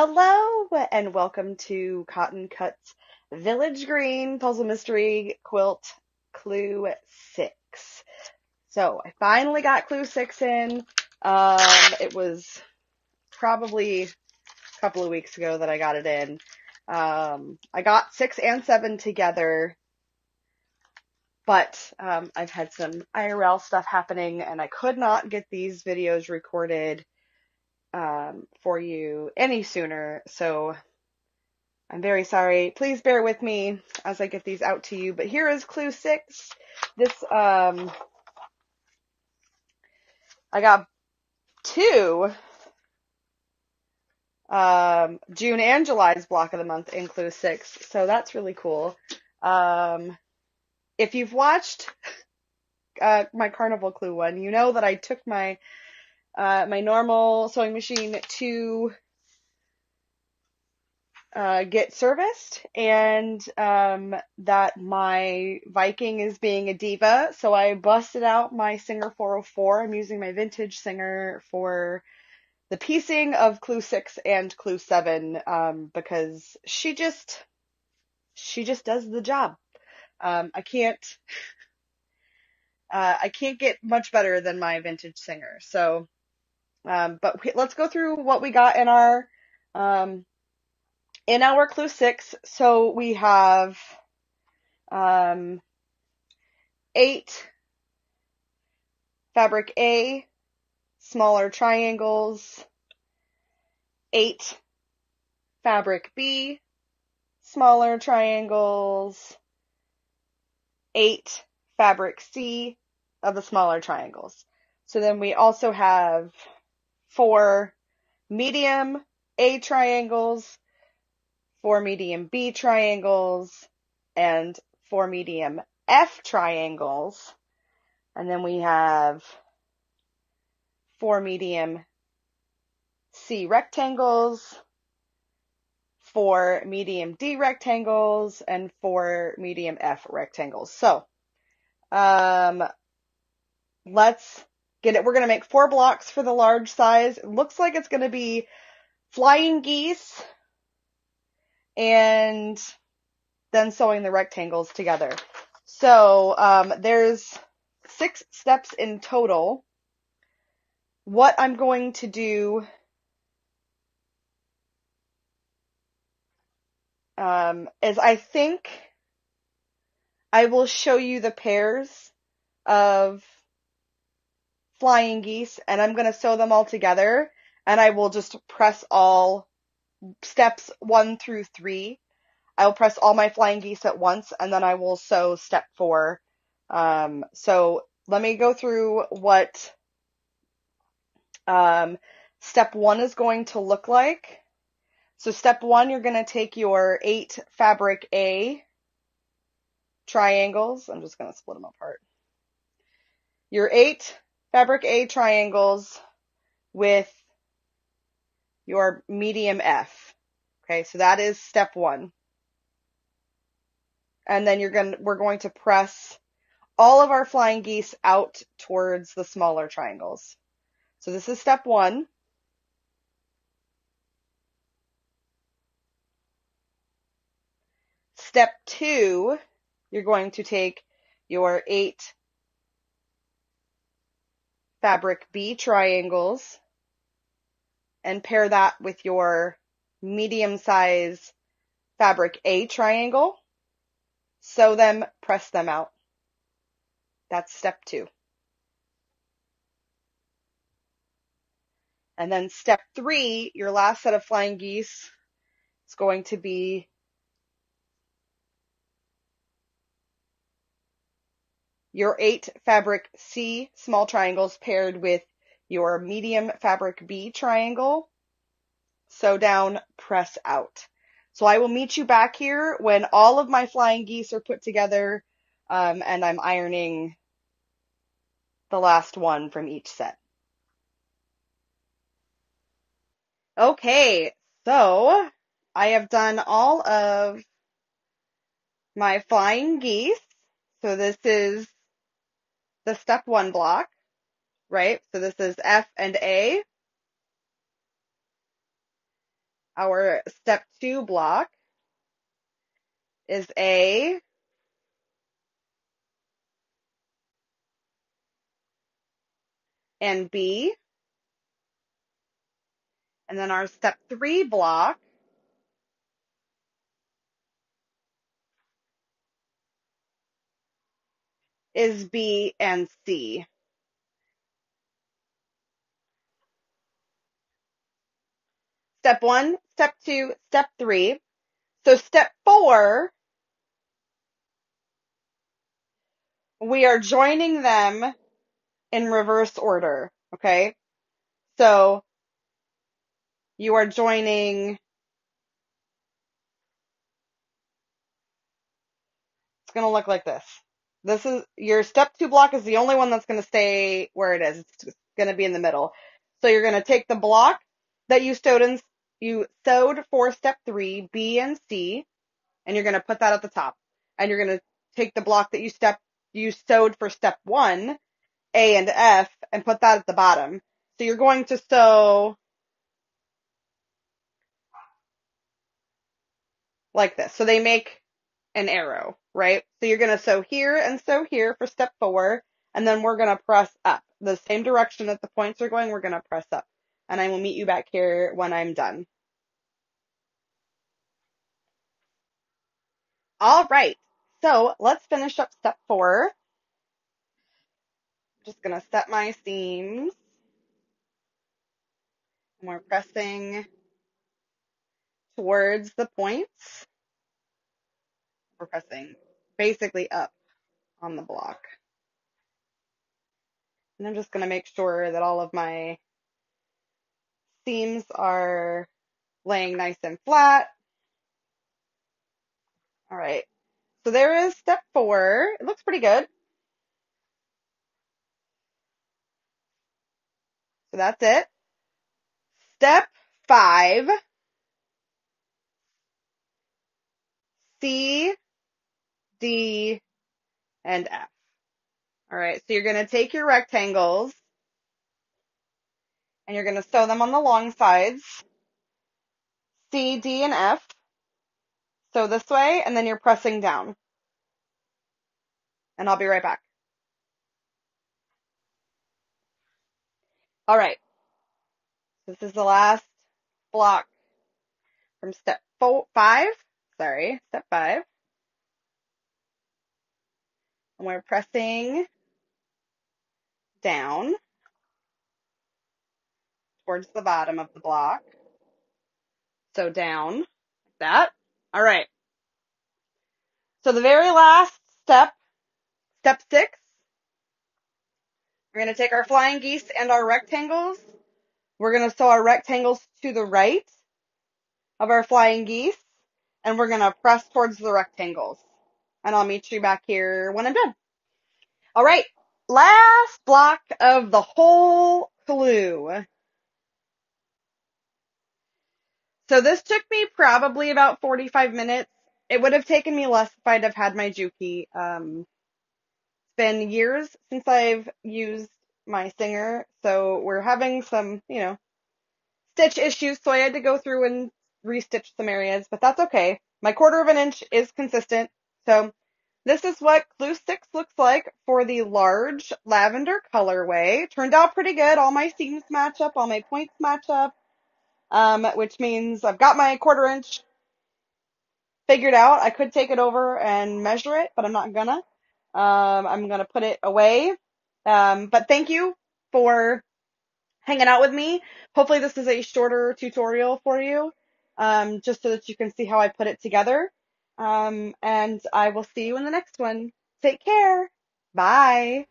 Hello and welcome to Cotton Cuts Village Green Puzzle Mystery Quilt Clue 6. So I finally got Clue 6 in. Um, it was probably a couple of weeks ago that I got it in. Um, I got 6 and 7 together, but um, I've had some IRL stuff happening and I could not get these videos recorded um, for you any sooner. So I'm very sorry. Please bear with me as I get these out to you. But here is clue six. This, um, I got two, um, June and July's block of the month in clue six. So that's really cool. Um, if you've watched, uh, my carnival clue one, you know that I took my uh, my normal sewing machine to uh, get serviced and um, that my Viking is being a diva. So I busted out my Singer 404. I'm using my vintage Singer for the piecing of Clue 6 and Clue 7 um, because she just she just does the job. Um, I can't uh, I can't get much better than my vintage Singer. So um, but we, let's go through what we got in our um, in our clue six. So we have um, eight fabric A, smaller triangles, eight fabric B, smaller triangles, eight fabric C of the smaller triangles. So then we also have four medium A triangles, four medium B triangles, and four medium F triangles. And then we have four medium C rectangles, four medium D rectangles, and four medium F rectangles. So, um, let's get it. We're going to make four blocks for the large size. It looks like it's going to be flying geese and then sewing the rectangles together. So um, there's six steps in total. What I'm going to do um, is I think I will show you the pairs of flying geese and I'm going to sew them all together and I will just press all steps one through three. I will press all my flying geese at once and then I will sew step four. Um, so let me go through what um, step one is going to look like. So step one, you're going to take your eight fabric A triangles. I'm just going to split them apart. Your eight fabric A triangles with your medium F. Okay, so that is step one. And then you're going to, we're going to press all of our flying geese out towards the smaller triangles. So this is step one. Step two, you're going to take your eight fabric B triangles and pair that with your medium size fabric A triangle. Sew them, press them out. That's step two. And then step three, your last set of flying geese is going to be your eight fabric C small triangles paired with your medium fabric B triangle. Sew down, press out. So I will meet you back here when all of my flying geese are put together um, and I'm ironing the last one from each set. Okay, so I have done all of my flying geese. So this is the step one block, right? So this is F and A. our step two block is A, and B. And then our step three block is B and C. Step one, step two, step three. So step four, we are joining them in reverse order. Okay. So you are joining, it's going to look like this. This is your step two block is the only one that's going to stay where it is. It's going to be in the middle. So you're going to take the block that you sewed in, you sewed for step three, B and C, and you're going to put that at the top. And you're going to take the block that you step, you sewed for step one, A and F, and put that at the bottom. So you're going to sew like this. So they make an arrow, right? So you're going to sew here and sew here for step four, and then we're going to press up. The same direction that the points are going, we're going to press up. And I will meet you back here when I'm done. All right. So let's finish up step four. I'm just going to set my seams. And we're pressing towards the points. We're pressing basically up on the block. And I'm just going to make sure that all of my seams are laying nice and flat. All right. So there is step four. It looks pretty good. So that's it. Step five. C D, and F. All right, so you're going to take your rectangles and you're going to sew them on the long sides, C, D, and F. Sew this way, and then you're pressing down. And I'll be right back. All right. This is the last block from step four, five. Sorry, step five. And we're pressing down towards the bottom of the block. So down like that. All right. So the very last step, step six, we're going to take our flying geese and our rectangles. We're going to sew our rectangles to the right of our flying geese and we're going to press towards the rectangles and I'll meet you back here when I'm done. All right. Last block of the whole clue. So this took me probably about 45 minutes. It would have taken me less if I'd have had my Juki. Um, it's been years since I've used my Singer, so we're having some, you know, stitch issues, so I had to go through and restitch some areas, but that's okay. My quarter of an inch is consistent. So this is what clue six looks like for the large lavender colorway. Turned out pretty good. All my seams match up, all my points match up, um, which means I've got my quarter inch figured out. I could take it over and measure it, but I'm not gonna. Um, I'm gonna put it away. Um, but thank you for hanging out with me. Hopefully this is a shorter tutorial for you, um, just so that you can see how I put it together. Um, and I will see you in the next one. Take care. Bye.